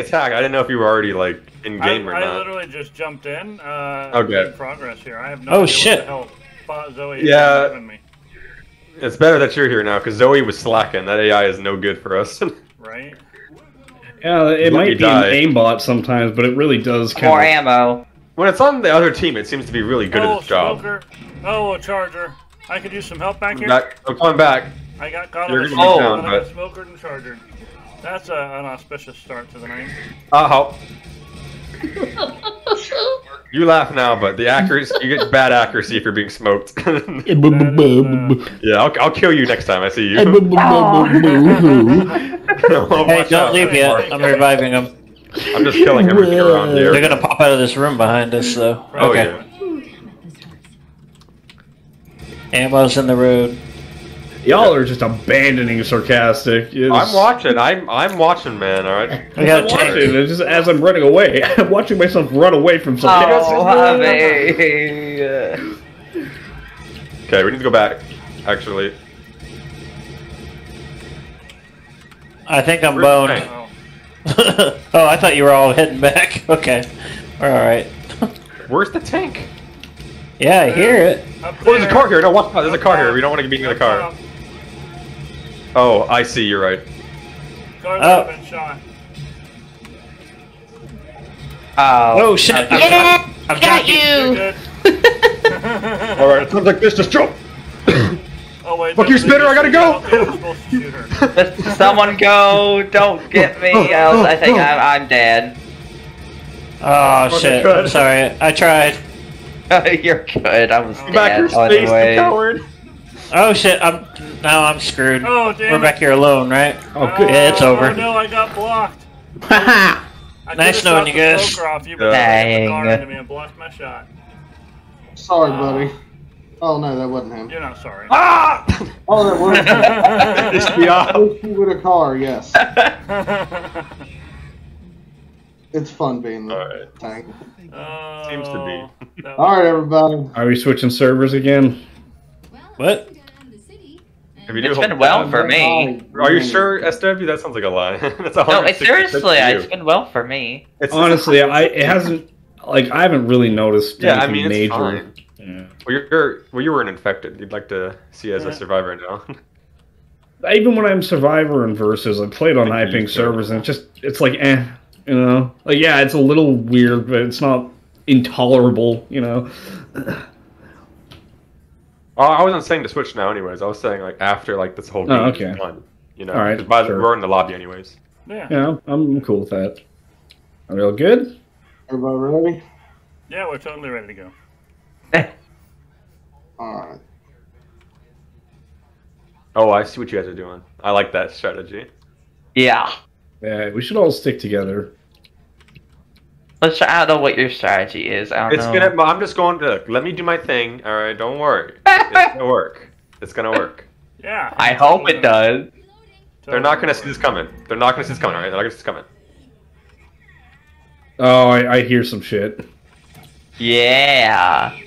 attack. I didn't know if you were already like in I, game or I not. literally just jumped in. Uh, Okay. in progress here. I have no Oh, idea shit. what the hell Zoey Yeah. me. It's better that you're here now because Zoey was slacking. That AI is no good for us. Right? Yeah, it Let might be die. an aimbot sometimes, but it really does kind More of. ammo. when it's on the other team, it seems to be really good oh, at its job. smoker. Oh, a charger. I could use some help back here. Back, I'm coming back. I got caught You're on a gonna be smoker, down, and I got but- smokered and chargered. That's a, an auspicious start to the night. Uh help. You laugh now, but the accuracy you get bad accuracy if you're being smoked. yeah, I'll, I'll kill you next time I see you. Hey, don't leave yet. I'm reviving them. I'm just killing everything around here. They're gonna pop out of this room behind us, though. Oh okay. yeah. Ammo's in the road. Y'all are just abandoning sarcastic. It's- I'm watching. I'm I'm watching, man. All right. We got I'm watching. It's just as I'm running away. I'm watching myself run away from something. Oh, honey. Okay, we need to go back. Actually, I think I'm Where's the boned. Oh. I thought you were all heading back. Okay. Alright. where's the tank? Yeah, I hear it. Up Oh, there's a car here. No, watch out. There's a car here. We don't want to be in the Up car. Top. Oh, I see. You're right. Car's Oh. been shot. Oh. Oh shit! I've got, I've got you. You're. All right. It sounds like this. Just jump. Oh wait. Fuck no, you, they Spitter, I gotta go. they were supposed to shoot her. Let someone go. Don't get me. Oh, oh, else I think oh. I'm, I'm dead. Oh Fucking shit! I'm sorry. I tried. You're good. I was Back your dead. Oh, space, you anyway. coward. Oh shit! I'm now I'm screwed. Oh damn. We're it. back here alone, right? Oh, good. Yeah, it's over. Oh no, I got blocked. Haha. I Nice knowing you guys. smoker Off you, but Yeah. they hit the car Dang. into me and blocked my shot. Sorry, buddy. Oh no, that wasn't him. You're not sorry. Ah! Oh, that was him. Pissed me off. Pushed with a car. Yes, it's fun being the All right. tank. oh, Seems to be. All right, everybody. Are we switching servers again? What? If you do It's hold- been well for me. Are you sure, SW? That sounds like a lie. That's No, it, seriously, it's been well for me. It's Honestly, I it hasn't like I haven't really noticed Yeah, I anything mean, it's major. fine. Yeah. Well, you're well, you were an infected. You'd like to see as Yeah. a survivor now. Even when I'm Survivor and Versus, I played on Thank you, high ping servers, and it's just it's like eh, you know, like yeah, it's a little weird, but it's not intolerable, you know. Oh, I wasn't saying to switch now, anyways. I was saying like after like this whole oh, game Oh, is done. You know, All right, by the, sure. we're in the lobby anyways. Yeah. Yeah, I'm cool with that. Are we all good? Everybody ready? Yeah, we're totally ready to go. All right. Oh, I see what you guys are doing. I like that strategy. Yeah. Yeah, we should all stick together. Let's try. I don't know what your strategy is. I don't It's know. gonna. I'm just going to look, let me do my thing. All right, don't worry. It's gonna work. It's gonna work. Yeah. I hope it does. They're not gonna see this coming. They're not gonna see this coming. All right, they're not gonna see this coming. Oh, I, I hear some shit. Yeah.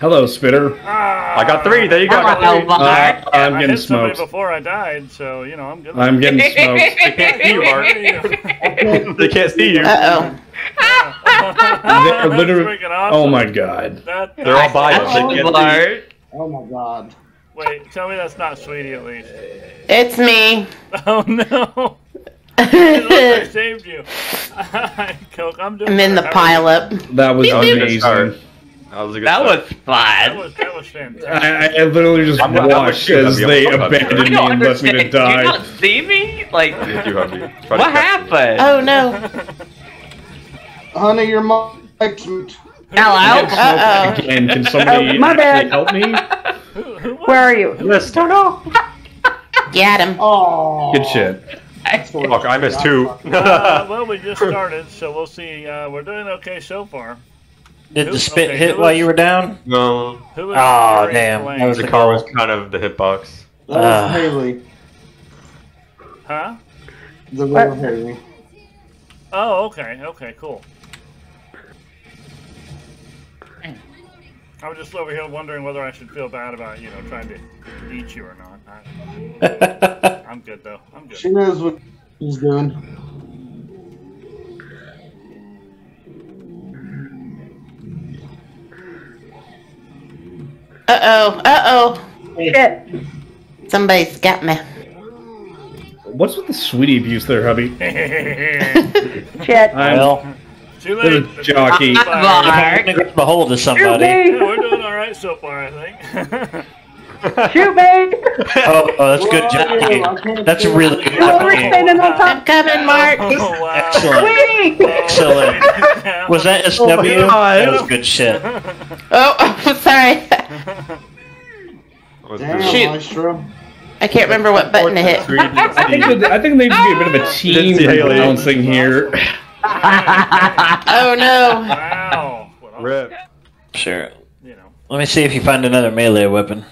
Hello, Spitter. Ah, I got three. There you go. I got Hello, three. Mark. Uh, I'm I getting hit smoked. before I died, so you know I'm good. I'm getting smoked. They can't see you, Mark. they can't see you. Uh They're literally. Awesome. Oh my god. That, They're all biased. They Oh, can't see. Oh my God. Wait, tell me that's not sweetie at least. It's me. Oh no! I saved you. Coke, I'm doing. I'm in the good. How pileup. That was That was a good amazing. Start. That was a good That start. was That fun. was that was fantastic. I, I literally just I'm- I'm watched as they abandoned I me and left me understand. to Do you die. not see me? Like, Thank you, hubby. Try to what catch me. happened? Oh no. Honey, your mic's mute. Hello? Uh oh. And can somebody Oh, my actually bad. help me? Who, who was Where are you? Yes, don't know. Get him. Oh. Good shit. Fuck, I missed two. Uh, well, we just started, so we'll see. Uh, we're doing okay so far. Did the spit okay, hit while is- you were down? no, Who is Oh, damn. playing? That was the a car was kind of the hitbox. That was Ah. Haley. Huh? The real Haley. Oh, okay, okay, cool. I was just over here wondering whether I should feel bad about you know trying to eat you or not. I, I'm good though. I'm good. She knows what she's doing. Uh oh. Uh oh. Shit. Somebody's got me. What's with the sweetie abuse there, hubby? Shit. I'm Well, Too the late. jockey. I'm gonna grab a hold of Shoot somebody. Yeah, we're doing all right so far, I think. Shoot me! Oh, oh, that's good Whoa, I jockeying. can't That's see really good You were jockeying. standing on I'm coming, Mark. oh, wow. Excellent. Sweet! Excellent. Was that SW? that was good shit. Oh, I'm sorry. Let's Damn, Shoot. Maestro. I can't remember what button to hit. I think that, I think there needs to be a bit of a team see Haley. bouncing here. Oh no. Wow. Well, Rip. Sure. you know. Let me see if you find another melee weapon.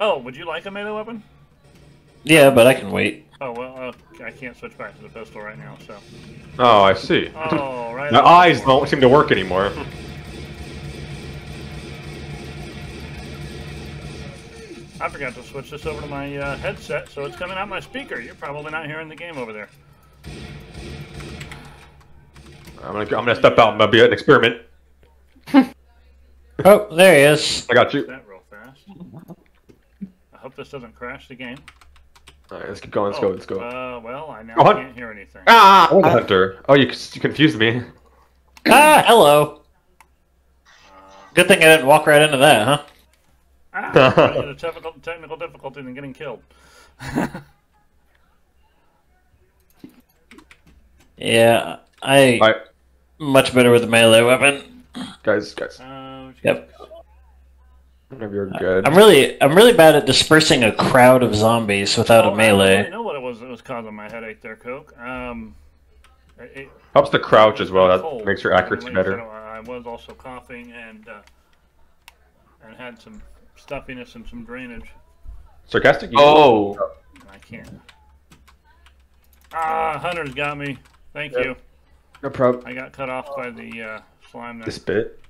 Oh, would you like a melee weapon? Yeah, but I can wait. Oh well, uh, I can't switch back to the pistol right now. So. Oh, I see. Oh right. My eyes don't seem to work anymore. I forgot to switch this over to my uh, headset, so it's coming out my speaker. You're probably not hearing the game over there. I'm gonna, I'm gonna step out. I'm gonna be an experiment. Oh, there he is. I got you. That real fast. I hope this doesn't crash the game. All right, let's keep going. Let's go. Let's go. Uh, well, I now Oh, can't hear anything. Ah. Oh, the hunter. Oh, you, you confused me. Ah, hello. Good thing I didn't walk right into that, huh? The technical, technical difficulty in getting killed. Yeah, I All right, much better with the melee weapon. guys, guys. Uh, Yep. Whenever you're good. I'm really, I'm really bad at dispersing a crowd of zombies without oh, a I don't really melee. know what it was that was causing my headache there, Coke. Um, it, it- Helps to crouch as well. That cold. makes your accuracy Like, better. you know, I was also coughing and uh, and had some stuffiness and some drainage. Sarcastic. You- Oh. I can't. Ah, Hunter's got me. Thank Yep. you. No problem. I got cut off by the uh, slime there. This bit.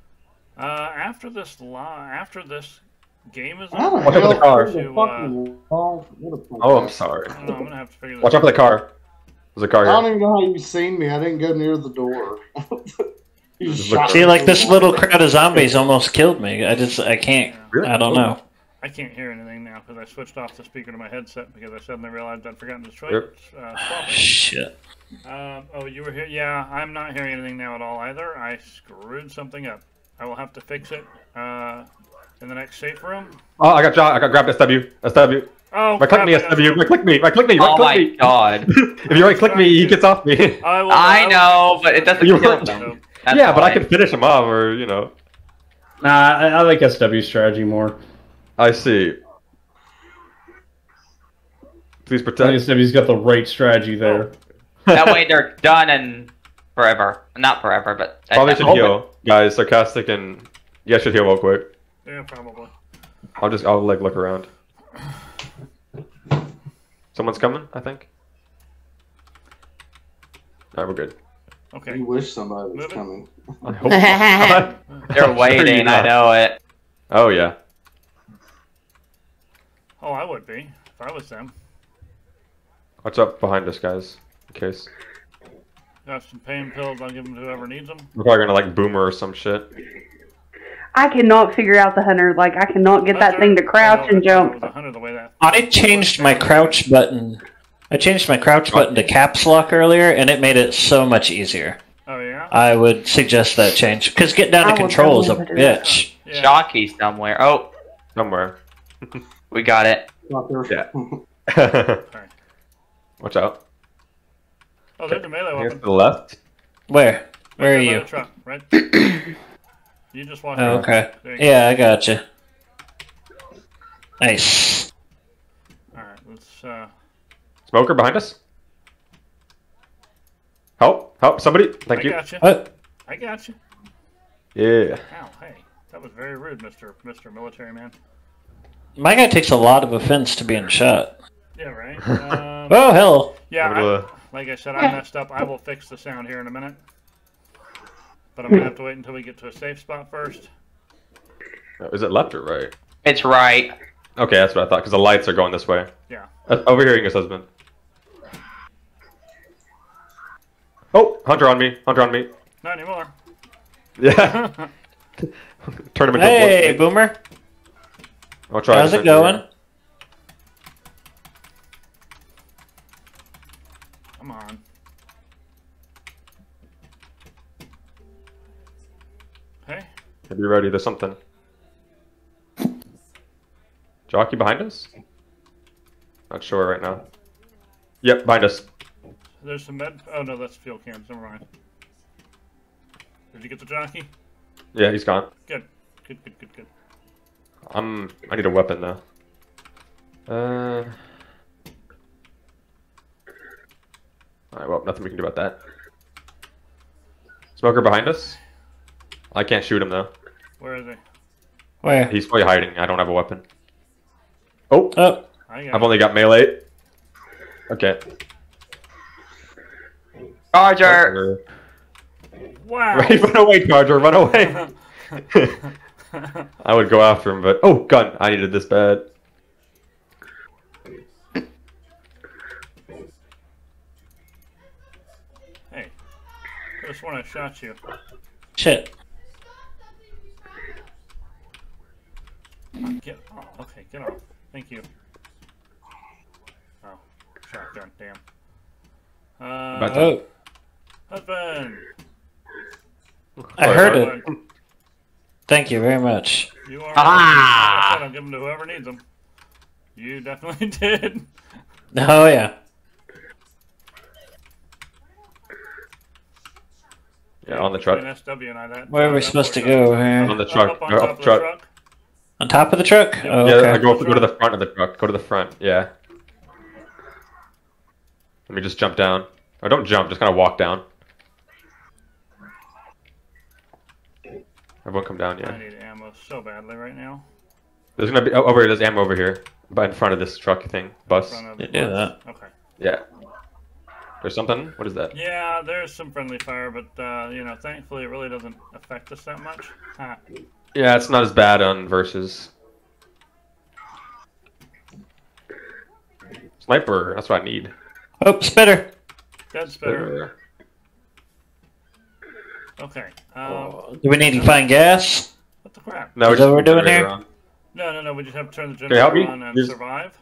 Uh, after this law, after this game is How over, Watch out for the car. To, uh, fucking wall? What a Oh, I'm sorry. I know, I'm gonna have to figure this Watch out for the car. There's a car here. I don't even know how you've seen me. I didn't go near the door. you Just shot look- See, like this little crowd of zombies almost killed me. I just, I can't. Really? I don't know. I can't hear anything now because I switched off the speaker to my headset because I suddenly realized I'd forgotten to switch. Yep. Uh, swap. Shit. Um, oh, you were here? Yeah, I'm not hearing anything now at all either. I screwed something up. I will have to fix it uh, in the next safe room. Oh, I got John. I got grabbed SW. SW. Oh, Right click me, crap, I SW. gotta- Right click me. Right click me. Right Oh click my me. god. if you right click me, he gets off me. I, will, I will know, but it doesn't You kill were- them. That's yeah, but I why. can finish him off, or you know. Nah, I, I like SW strategy more. I see. Please I think protect. SW's got the right strategy there. That way they're done and forever. Not forever, but Probably should heal, guys. Sarcastic and you guys should heal real quick. Yeah, probably. I'll just I'll like look around. Someone's coming, I think. Alright, we're good. Okay. You wish somebody was Move it. coming. I hope not. they're waiting. you're I know it. Oh yeah. Oh, I would be if I was them. What's up behind us, guys? In case Got some pain pills. I'll give them to whoever needs them. we're probably gonna like boomer or some shit. I cannot figure out the hunter. Like, I cannot get that thing to crouch and jump. The hunter, the way that. I changed my crouch button. I changed my crouch button to caps lock earlier, and it made it so much easier. Oh yeah. I would suggest that change because get down I to control is a definitely do bitch. yeah. Jockey somewhere. Oh, Somewhere. we got it. Yeah. Watch out. Oh, there's a melee Here's to the left. Where? Where are Right there by you? the truck, right? you just walk. Oh, okay. There you go. Yeah, I got you. Nice. All right. Let's. Uh, Smoker behind us. Help! Help! Somebody! Thank I you. got you. What? I got you. Yeah. Ow, hey, that was very rude, Mister Mister Military Man. My guy takes a lot of offense to being shot. Yeah, right. Um, Oh hell! yeah, I'm gonna- I, like I said, I messed up. I will fix the sound here in a minute, but I'm gonna have to wait until we get to a safe spot first. Is it left or right? It's right. Okay, that's what I thought. Because the lights are going this way. Yeah. Uh, overhearing his husband. Oh, Hunter on me. Hunter on me. Not anymore. Yeah. Turn him into Hey, a boomer! I'll try. How's it going? Come on. Hey, Be ready. There's something. Jockey behind us? Not sure right now. Yep, behind us. There's some med. Oh no, that's fuel cans. Never mind. Did you get the jockey? Yeah, he's gone. Good. Good. Good. Good. Good. I'm. I need a weapon though. Uh. Alright, well, nothing we can do about that. Smoker behind us? I can't shoot him though. Where is he? Where? He's probably hiding. I don't have a weapon. Oh, Oh, I got. I've only got melee. Okay. Charger. Wow. Run away, Charger, run away. I would go after him, but oh, gun! I needed this bad. hey, I just want to shot you. shit. Get. Oh, okay, get off. Thank you. Oh, shotgun. Damn. Uh, About Oh, husband. I Sorry, heard sorry. it. Thank you very much. You are. Ah! I said I'll give them to whoever needs them. You definitely did. Oh yeah. Yeah, on the truck. SW and I, that, Where are we that supposed to works out. go On the truck. Up, on top of the the truck. truck. On top of the truck? Oh, Yeah, okay. go go to the front of the truck. Go to the front. Yeah. Let me just jump down. Oh, don't jump. Just kind of walk down. Everyone come down. Yet. I need ammo so badly right now. There's gonna be oh, over here. There's ammo over here, but in front of this truck thing, bus. Front of You bus. that. Okay. Yeah. There's something. What is that? Yeah, there's some friendly fire, but uh, you know, thankfully, it really doesn't affect us that much. Ha. Yeah, it's not as bad on versus. Sniper. That's what I need. Oh, spitter. That's better. Okay. Um, Do we need to find gas? what the crap? No, Is that what we're doing here? on. No, no, no. We just have to turn the you help generator me? on and Just- survive.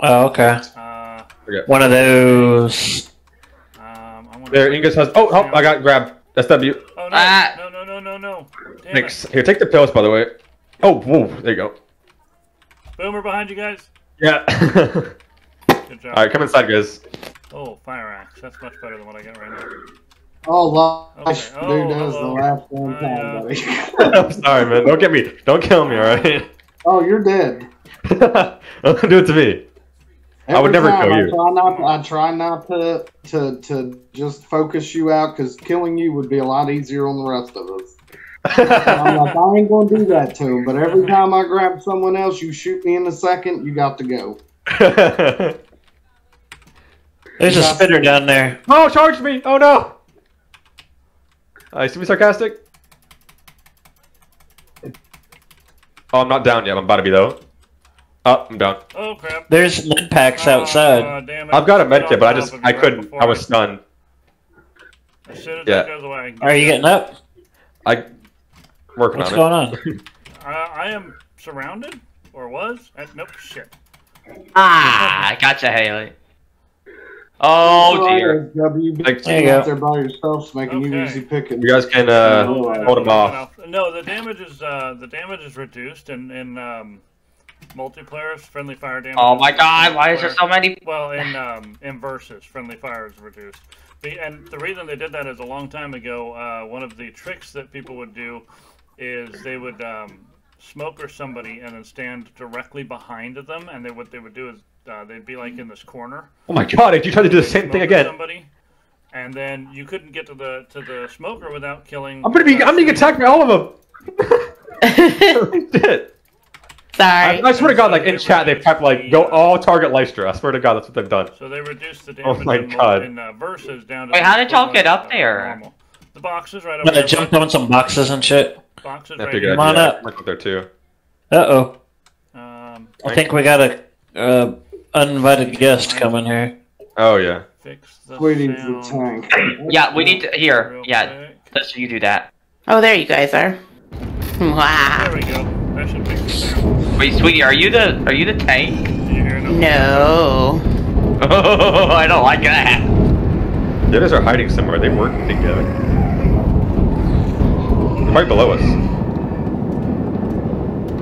Oh, okay. Uh, One of those. um, I There, Ingus has. Oh, help! I got grabbed. SW. Oh no! Ah. No! No! No! No! No! Damn Thanks. Here, take the pills, by the way. Oh, whoa! There you go. Boomer behind you guys. Yeah. Good job. All right, come inside, guys. Oh, fire axe. That's much better than what I got right now. Oh, last Okay. dude, Oh, that was the last one Uh, time, yeah. buddy. I'm sorry, man. Don't get me. Don't kill me, all right? oh, you're dead. Don't do it to me. I would never time kill I you. Try not, I try not to to to just focus you out because killing you would be a lot easier on the rest of us. I'm like, I ain't gonna do that to him. But every time I grab someone else, you shoot me in a second, you got to go. There's a Yeah. spitter down there. oh, charge me! Oh no! Uh, you see me sarcastic? Oh, I'm not down yet. I'm about to be though. Oh, I'm down. Oh crap! There's med packs Ah, outside. damn it. I've got a Get medkit, on but I just I couldn't. I was stunned. As as Yeah. away, Are you getting up? I working on. What's on going on? Uh, I am surrounded, or was? Uh, nope. Shit. Ah, I gotcha, Haley. Oh dear. WB Like- There you go. out there by yourself, making you easy picking. You guys can uh, Oh, hold him off. No, the damage is uh, the damage is reduced in in um, multiplayer. Friendly fire damage. Oh my god, why is there so many? Well, in um, in versus, friendly fire is reduced. The, and the reason they did that is a long time ago. Uh, one of the tricks that people would do is they would um, smoke or somebody and then stand directly behind them, and they what they would do is uh, they'd be like in this corner. Oh my god! Did you try to do the same thing again? Somebody, and then you couldn't get to the to the smoker without killing. I'm gonna be. I'm being attacked by all of them. Shit. I, Sorry. I swear to God, like in chat, they type like go all target Lystra. I swear to God, that's what they've done. So they reduced the damage Oh my in, God. in uh, versus down to. Wait, the how did y'all get up of there? normal. The boxes right I'm over gonna there. jump on some boxes and shit. Boxes That's right a good here. Come on idea. up. I might there too. Uh oh. Um, I think we got a uh, uninvited guest coming here. Oh yeah. fix the Sweetie's the tank. Yeah, we need to here. Yeah, quick. let's you do that. Oh, there you guys are. Wow. There we go. That should fix it. Wait, sweetie, are you the are you the tank? You no? No. Oh, I don't like that. The others are hiding somewhere. They work together. They're right below us.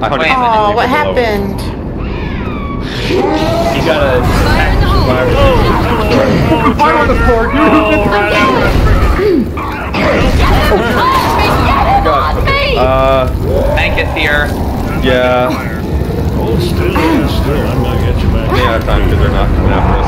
I Wait. Oh, what happened? us. Happened? You gotta. Fire on the floor, dude! Oh, right, Uh, Tank is here. yeah. Hold still, hold still. I'm gonna get you back. They out of time because they're not coming after us.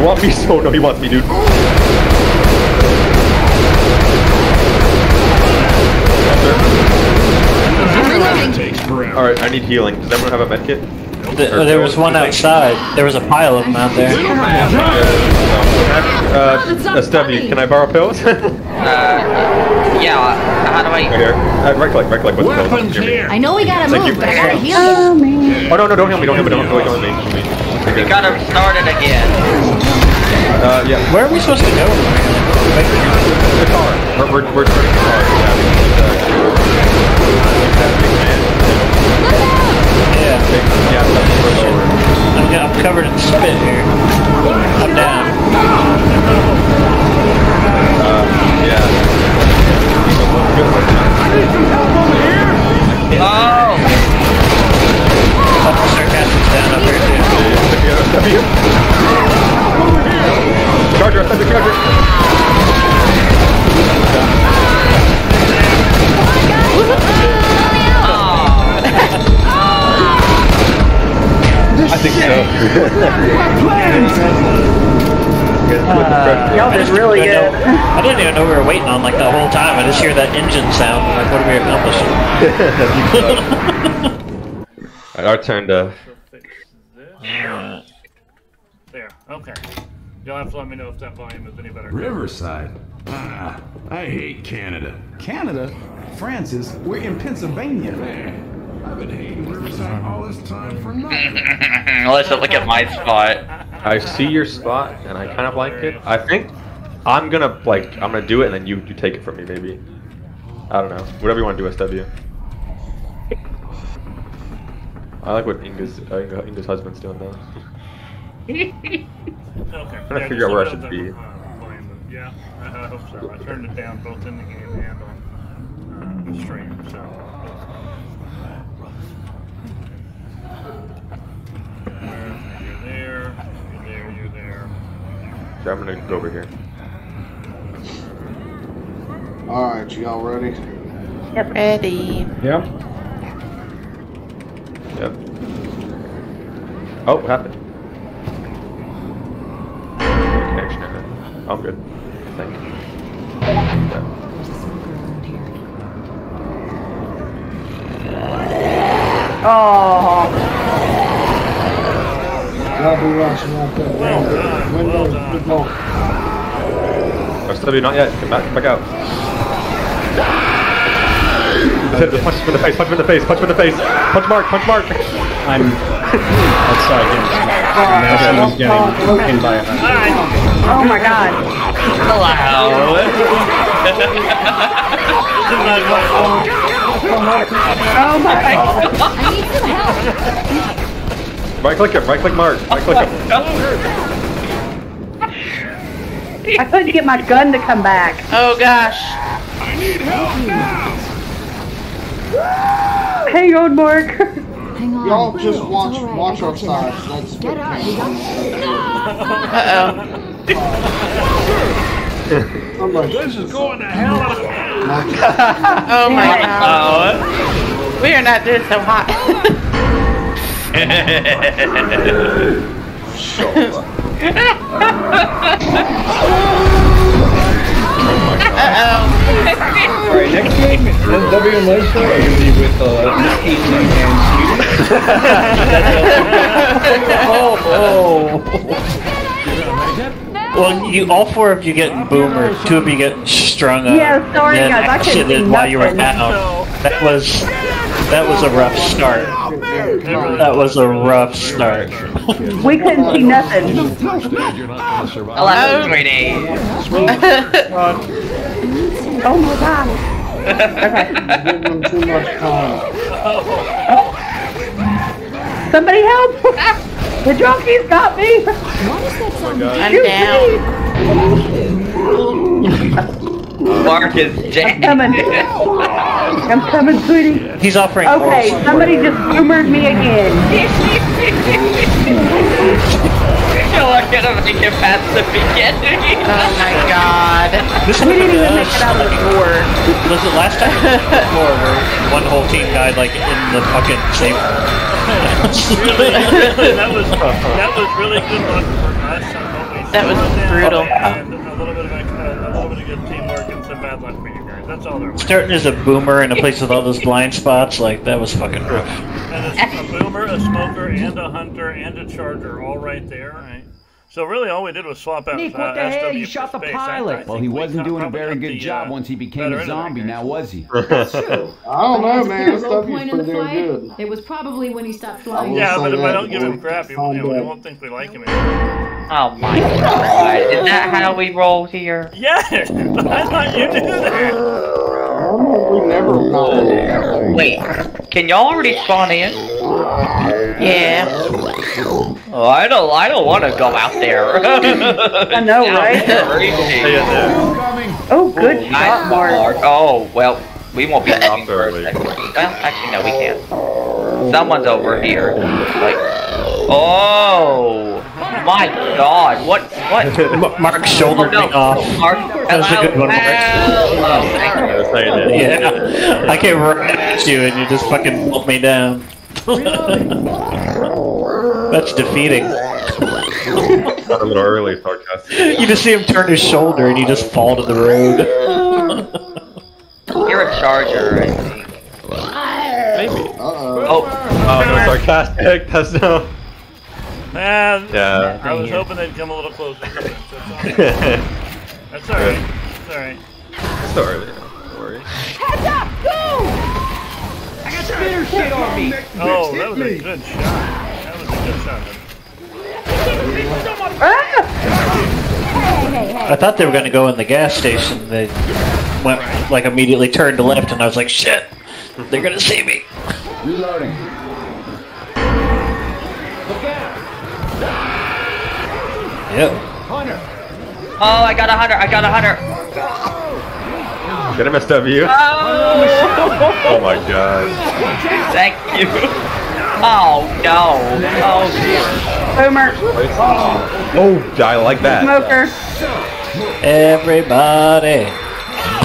They want me so no, he wants me, dude. All right, I need healing. Does everyone have a med kit? Th- there was one outside. There was a pile of them out there. Uh, uh, Stubby, can I borrow pills? uh, yeah. How do I? here. Uh, right click, right click with the pills. Weapons Give me. here. I know we gotta Thank move, you. but I gotta heal you. Oh man. Oh no, no, don't heal me, don't heal me, don't heal me, don't heal me. Don't heal me. You gotta start it again. Uh, yeah. Where are we supposed to go? The car. We're, we're, we're turning the car. Yeah, we need to- Yeah, Yeah, we're lower. I'm, get- I'm covered in spit here. I'm down. Uh, yeah. Oh, Officer Cassidy's down up here too. Charger, send the charger. I think so. Y'all did really I good. know- I didn't even know we were waiting on like the whole time. I just hear that engine sound. I'm like, what are we accomplishing? Alright, our turn to. Fix this. There, okay. You'll have to let me know if that volume is any better. Riverside. Ah, I hate Canada. Canada? Francis, we're in Pennsylvania. Man, I've been hating Riverside all this time for nothing. let's look at my spot. I see your spot, and I kind of like it. I think I'm gonna like I'm gonna do it, and then you you take it from me, maybe. I don't know. Whatever you want to do, SW. I like what Inga's uh, Inga- Inga's husband's doing though. Okay. Trying to figure out where I should up be. that, volume. Yeah, I hope so. I turned it down both in the game and on uh, the stream, so. You're there, you're there, you're there. So I'm gonna go over here. All right, y'all ready? Yep. Ready. Yep. Yep. Oh, what happened? I'm good. Thank you. Yeah. Oh. Y'all be rushing there. Well done, well Windows, done. keep going. Oh, SW, not yet. Come back, come back out. Hit punch him in the face, punch him in the face, punch him in the face. Punch Mark, punch Mark. I'm outside getting smacked. Now someone's getting pinned by a Oh my god. Oh my. God. I need some help. Right click him, right click Mark, right click him. I couldn't get my gun to come back. Oh gosh. I need help now! Hang on, Mark. Hang on. Y'all just watch all right, watch our got you. sides. That's Get what up. You got Uh somebody. This is going to hell in a oh. Oh my god. We are not doing so hot. Uh Alright, next game, SW and Lisa are gonna be with uh, Caitlin and Well, you all four of you getting boomer, two of you getting strung up. Yeah, sorry, then guys, I couldn't exited see while you were nothing. down. That was That was a rough start. That was a rough start. We couldn't see nothing. Hello, sweetie. Oh my god. Give them too much time. Somebody help! The jockey's got me! I'm Shoot down. Mark is I'm dead. coming. I'm coming, sweetie. He's offering Okay, moral somebody just boomered me again. You're gonna make it past the beginning. Oh my god. This We would didn't even make it out of the door. Was it last time? or one whole team died like in the fucking same. that was that was really good luck for us. on what we That was brutal. And a little bit of a, a little bit of good teamwork and some bad luck for you guys. That's all there was. Starting as a boomer in a place with all those blind spots, like that was fucking rough. And a, a boomer, a smoker, and a hunter, and a charger, all right there. Right. So really, all we did was swap out. Nick, uh, what the hell? You shot the space. I- I pilot. Well, he wasn't doing a very good the, job uh, once he became a end of that zombie, now was he? That's true. I don't know, man. pretty This stuff is point in the pretty fight. good. It was probably when he stopped flying. Yeah, but if I don't give him crap, he, find you he won't think we like him anymore. Oh my god. Is that how we roll here? Yeah, I thought you knew that. We never know. Wait, can y'all already spawn in? Yeah. Oh, I don't. I don't want to go out there. I know, right? Stay. Uh, oh, good shot, Nice, Mark. Mark. Oh well, we won't be Stop moving for early. a second. Well, actually, no, we can't. Someone's over here. Like, oh my God! What? What? Mark shouldered Oh, no. me off. Mark, That was a good one, Mark. Hello. Thank you. I was saying. Yeah, I came right at you and you just fucking pulled me down. That's defeating. Not a little early, sarcastic. You just see him turn his shoulder and you just fall to the road. You're a charger, I think. Maybe. Uh-oh. Oh, Oh, no, sarcastic. That's no. Man, Yeah. I was hoping they'd come a little closer. to this. That's all right. That's all right. It's so early. Don't worry. Heads up! Go! I got spitter shit on me. Oh, that was a good shot. That was a good shot. Hey, hey, hey. I thought they were going to go in the gas station. They went, like, immediately turned to left, and I was like, shit, they're going to see me. Reloading. Yep. Hunter. oh! I got a hunter! I got a hunter! Oh, Get him, SW. Oh! Oh my god. Thank you. Oh no! Oh dear. Boomer, Oh, I like that. smoker. Everybody.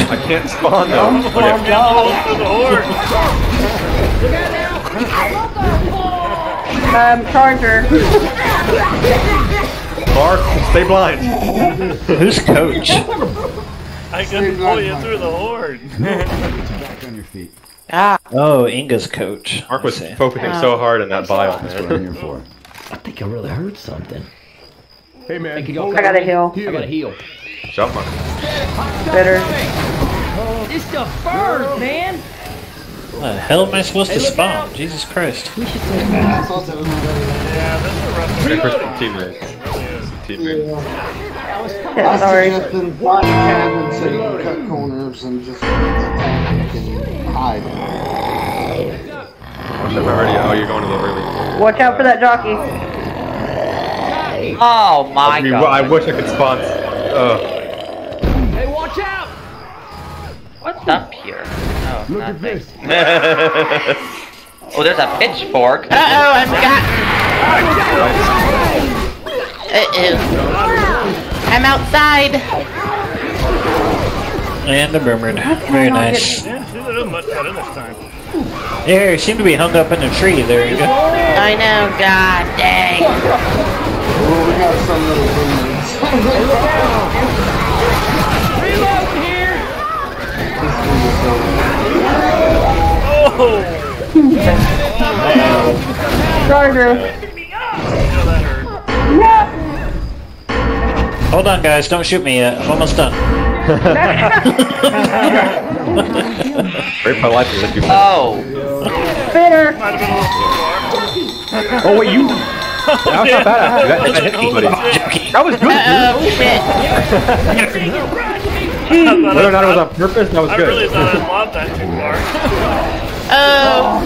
I can't spawn though. Okay. For the horde. Um, charger. Mark, stay blind. Who's coach? I couldn't pull you through the horde. Back on your feet. Ah. Oh, Inga's coach. Mark was Let's see. focusing so hard in that biome, That's what I'm man. here for. I think I really heard something. Hey man, Can y'all I got a heal. I got a heal. Jump, Mark. Better. It's the bird, man. What the hell am I supposed to spawn? Jesus Christ. We should take that. Yeah, that's a rough Hey, for some teammates. Some teammates. Yeah, I sorry. suggest in fighting cabins so you can cut corners and just fucking hide. I'm already. Oh, you're going a little early. Watch out for that jockey. Oh my I, mean, I wish I could spawn. Uh, Hey, watch out. What's up here? Oh, Look at this. oh, there's a pitchfork. Uh oh, I'm gotten. Uh oh. I'm outside. And the boomered. Very nice. Yeah, see, that isn't much better this time. There, you seem to be hung up in a tree. There you go. I know, god dang. Well, we got some little Reload here. Oh! Charger. Feel that hurt. No. Hold on, guys. Don't shoot me yet. I'm almost done. very polite to let you. Oh, Spitter. Might have been a little too far. Oh wait, you. That was not bad actually. That, that hit somebody. That was good, Oh shit. Whether or not it was on purpose, that was I good. really thought I lobbed that too far. Oh.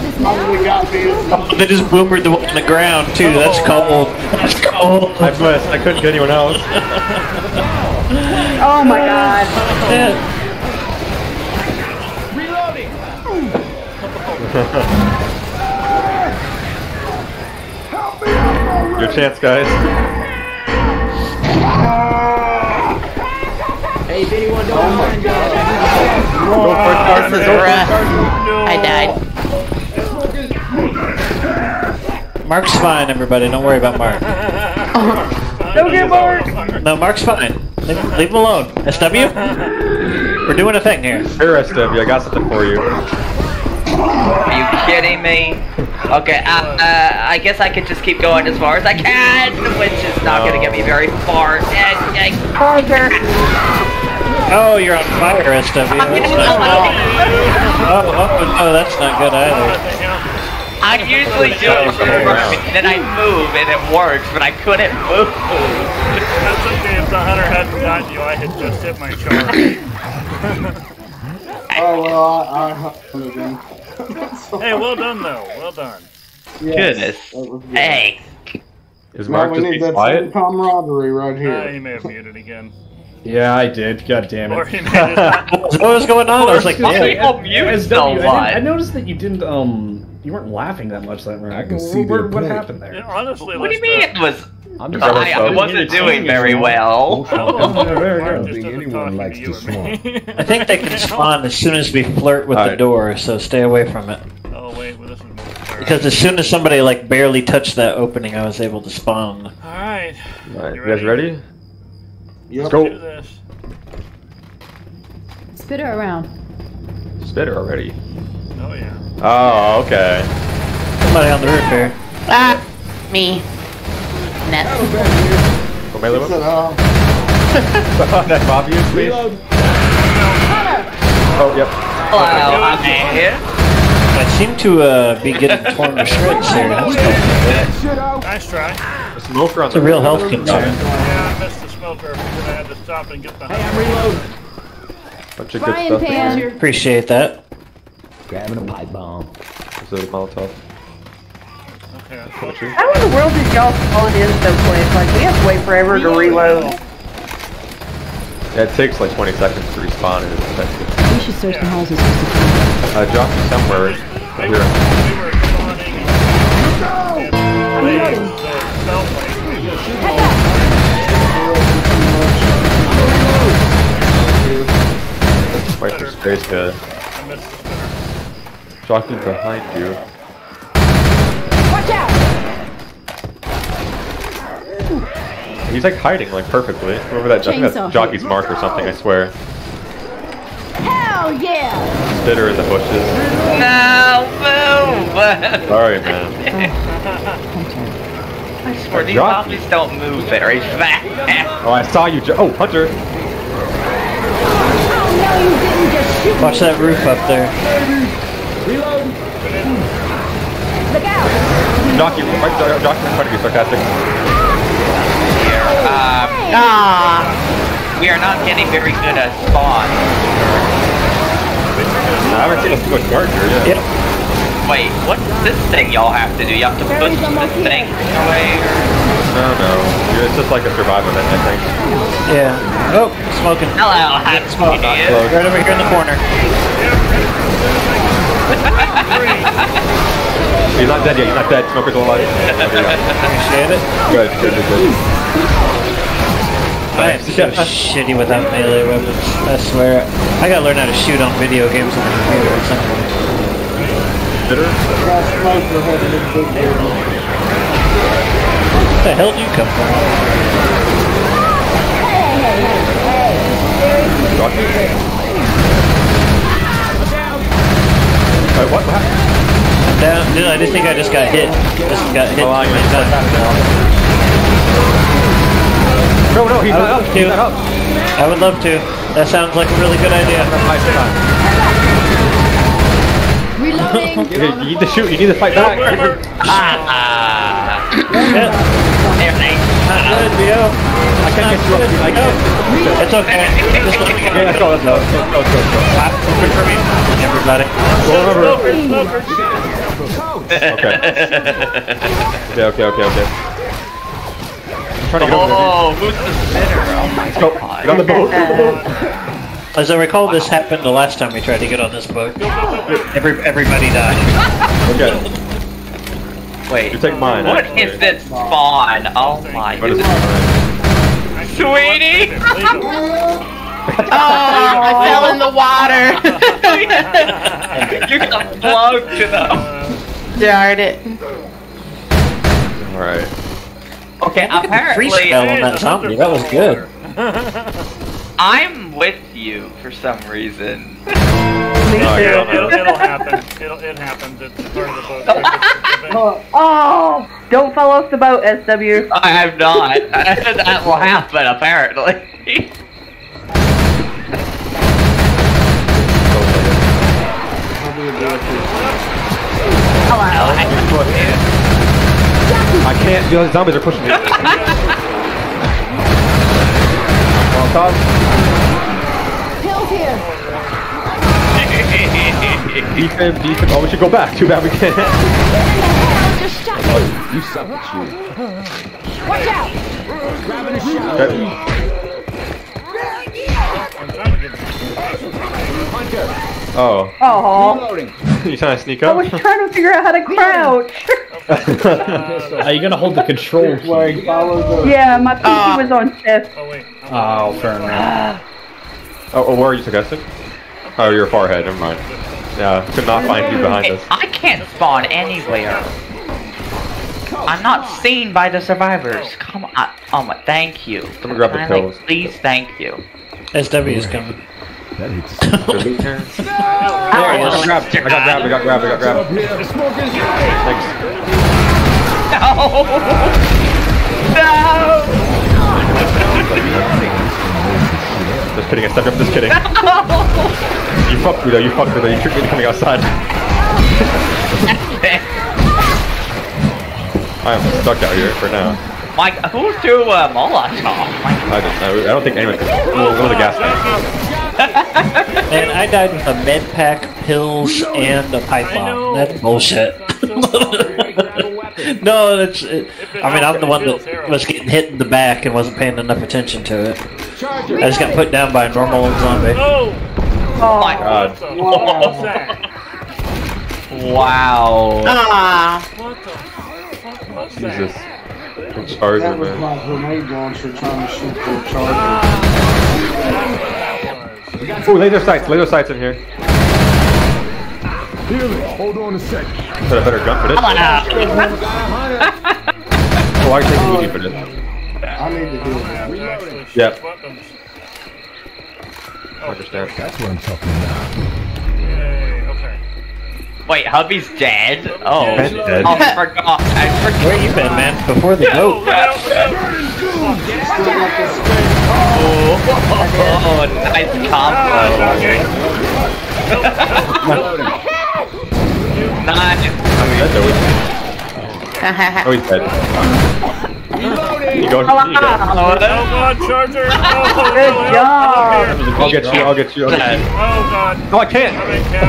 Probably. They just boomered the one on the ground too. That's cold. That's cold. I missed. I couldn't get anyone else. Oh my god. Reloading. Your chance, guys. Hey, if anyone don't mind, uh, Go for it, Carson. This is Go for it, rough. Carson. I died. Mark's fine, everybody. Don't worry about Mark. Don't get Mark. No, Mark's fine. Leave, leave him alone. SW? We're doing a thing here. Here, SW, I got something for you. Are you kidding me? Okay, uh, uh, I guess I could just keep going as far as I can, which is not going to get me very far. Uh, Conker. Oh, you're on fire, SW. That's not good. Oh, oh, no, that's not good either. I usually do it first, and then I move and it works, but I couldn't move. That's okay if the hunter hadn't gotten you. I had just hit my charge. Oh well, I, I hunted again. hey, well done though. Well done. Yes, Goodness. good. Hey, Is Now Mark we just need being that same quiet? camaraderie right Uh, here. he may have muted again. Yeah, I did. God damn it. he may have What was going on? I was like, Why damn. are you all mute so I. I noticed that you didn't um you weren't laughing that much that round. I can see their what, what point. happened there? Yeah, honestly, what do you mean it was? I'm just that I, I wasn't doing very well. Yeah, very Mark think anyone likes to to you or me. I think they can spawn as soon as we flirt with the door, so stay away from it. Oh wait, well this is Because as soon as somebody like barely touched that opening, I was able to spawn. All right, Alright, You you guys ready? ready? Yep. Go. do this. Spit her around. Spitter already. Oh yeah. Oh, okay. Somebody on the roof here. Ah, me. Net. Go melee Said, weapon. uh, that Bob used, please. Oh, yep. Hello, I'm here. I seem to uh, be getting torn to shreds here. That's. Nice try. The smoker on It's a real health concern. Yeah, I missed the smoker. Then I had to stop and get the. Hey, I'm reloading. Bunch of good Frying stuff pan. here. Appreciate that. Grabbing a pipe bomb. There's a Molotov. Okay. Got you. How in the world did y'all spawn in so quick? Like, we have to wait forever to reload. Yeah, it takes like 20 seconds to respawn and it's effective. We should search the houses. Uh, jockey somewhere. They Right were, here. they were spawning in waves, so it felt like Wipe your space good. I missed the spitter. Jockey behind you. Watch out! He's like hiding like perfectly. Whoever that, I think that's jockey's mark or something. I swear. Hell yeah! Spitter in the bushes. No, move! Sorry, man. I swear, these Jockey. zombies don't move very fast. Oh, I saw you. Oh, Hunter. Oh no, you didn't just shoot Watch that roof up there. Look out! Jockey, right, jo- jockey in front of you, sarcastic. Here, um, Ah. we are not getting very good at spawn. I haven't seen a single charger yet. Yep. Wait, what's this thing y'all have to do? You have to push this thing away? No, no. It's just like a survival event, I think. Yeah. Oh, smoking. Hello, happy Smoke. Right over here in the corner. He's not dead yet. He's not dead. Smoker's alive. Appreciate it. Good, good, good, good. I am so shitty without melee weapons. I swear. I gotta learn how to shoot on video games on the computer at some point. Spitter? that smoker had a big big Where the hell do you come from? Jockey? Down. Dude, I just think I just got hit. Just got hit. Oh, I too many guess that's times. happening now. No, no, he's I not would up. love He's to. not up. I would love to. That sounds like a really good idea. Nice time. Reload! You need to shoot. You need to fight back. Ah. Yeah. Good, Leo. I can't get you up. I can't. It's okay. Just let me Yeah, let's go. Let's go. Let's go. Let's go. Let's go. Good for me. Everybody. Go over. Smokers, smokers. Okay. Okay. Okay. Okay. Okay. I'm trying to get over there. Oh, who's the spitter? Oh my oh, Let's go. god. Get on the boat. Get on the boat. As I recall, this happened the last time we tried to get on this boat. Every, everybody died. Okay. Wait, You take mine. what actually. is this spawn? Oh my What is it? god. Sweetie! Oh, I fell in the water. You're gonna plugged though. Darn it. All right. Okay, Free apparently spell on that zombie. That was good. I'm with you for some reason. Me Oh, too. It'll, it'll happen. It'll, it happens. It's part of the boat. Oh, Oh, don't fall off the boat, SW. I have not. that will happen apparently. I can't. The zombies are pushing me. Come on, Todd. Pills here. Oh, we should go back. Too bad we can't. Oh. You suck at you. Watch out. Okay. I'm Oh, Oh, you trying to sneak up? I was trying to figure out how to crouch. Are you gonna hold the control key? yeah, my PC ah. was on shift. Oh wait. I'm Oh, fair enough. oh, oh, where are you suggesting? Oh, you're far ahead. Never mind. Yeah, could not find you behind us. I can't spawn anywhere. I'm not seen by the survivors. Come on. Oh my, thank you. Let me grab the Finally, pills. Please, thank you. SW is coming. That hits. There he I got grabbed. I got grabbed. I got grabbed. I got grabbed. The smoke is Thanks. No! No! Just kidding. I stepped up. Just kidding. You fucked me though. You fucked me though. You tricked me into coming outside. I am stuck out here for now. Mike, who's to uh, Molotov? I don't know. I don't think anyone. We'll go to the gas station. Man, I died with a med pack, pills, and a pipe bomb. That's bullshit. no, that's. It, I mean, I'm the one that was getting hit in the back and wasn't paying enough attention to it. I just got put down by a normal zombie. Oh! Oh, my God. What the What's that? wow. Ah. What the Jesus. that? Charger, That was man. my grenade launcher trying to shoot the charger. That was. Ooh, laser sights. Laser sights in here. Healing. Hold on a sec. Put a better gun for this. Come on out. Oh, I take easy for this. I need to heal that. Actually, shoot Yep. weapons. I understand. That's what I'm talking about. Yay, okay. Wait, hubby's dead? Oh. Ben's dead. Oh, I forgot. I forgot. Where you been, man? Before the Oh, boat. look out, look out. Still got this Oh, nice combo. nice. I mean, that's always. Oh, he's dead. Oh, You go. You go. Oh god, Charger! Oh, Good no, job. help, help I'll get you. I'll get you. I'll get you. Oh god. No, I can't.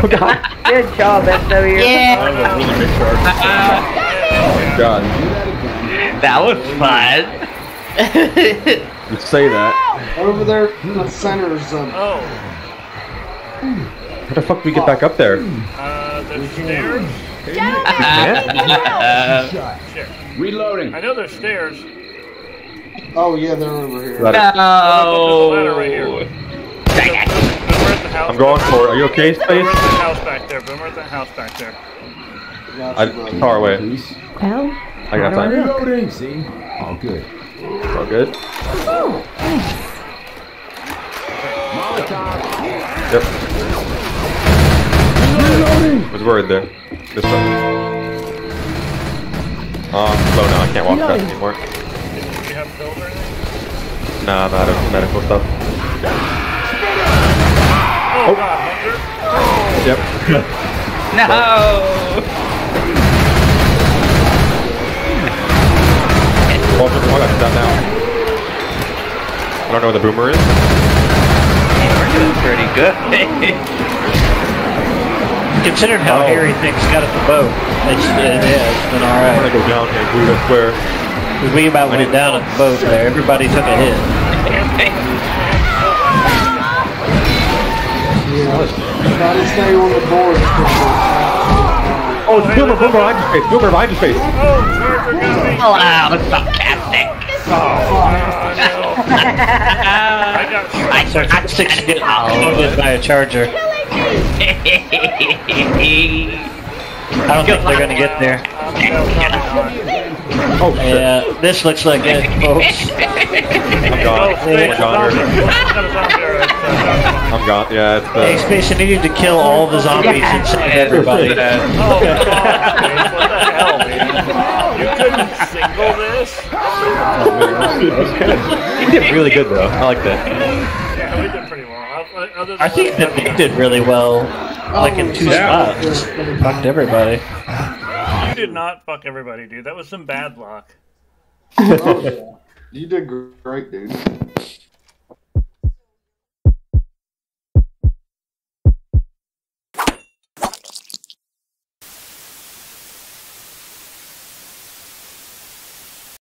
Oh god. Good job, SW. Yeah. That was a really big charge. Oh god. That was fun. You say that. over there in the center's of Oh, How the fuck do we get back up there? uh, the stairs? Shit. Reloading. I know there's stairs. Oh yeah, they're over here. Ladder. ladder right here. no. Dang it. Boomer at the house. I'm going for it. Are you okay, Boomer Space? at the house back there. Boomer at the house back there. I, far away. Please. Well, I got time. Reloading. See? All good. All good. Yep. Reloading. Was worried there. This way. Um, oh, I'm slow now. I can't walk fast anymore. Do you have pills or? Nah, I'm out of medical stuff. Oh, oh, god, Hunter. Yep. No! Oh, oh, I got shot down. I don't know where the boomer is. We're doing pretty good. Considering how Oh. hairy things got at the boat, it's, it, yeah, it's been all right. I'm gonna go down here, dude, I swear. Because we about went down at the boat there. Everybody took a hit. Yeah. Try to stay on the board. Oh, it's boomer, boomer behind your face, boomer behind your face. Oh, Charger got me. Wow, sarcastic. I got shot. So six get loaded by a charger. Oh, I don't think they're gonna get there. Oh, shit. Yeah, uh, this looks like it, folks. I'm gone. Oh, Space, I'm gone. a zombie. I'm gone. Yeah, it's Hey. Space, I needed to kill all the zombies and save everybody. Oh, God, what the hell, man? You couldn't single this? Oh, man, that was good. He did really good though. I like that. Yeah, we did pretty well. Uh, Other than I think that they did really well, like in two Yeah. spots. Fucked everybody. You did not fuck everybody, dude. That was some bad luck. Oh, yeah. You did great, dude.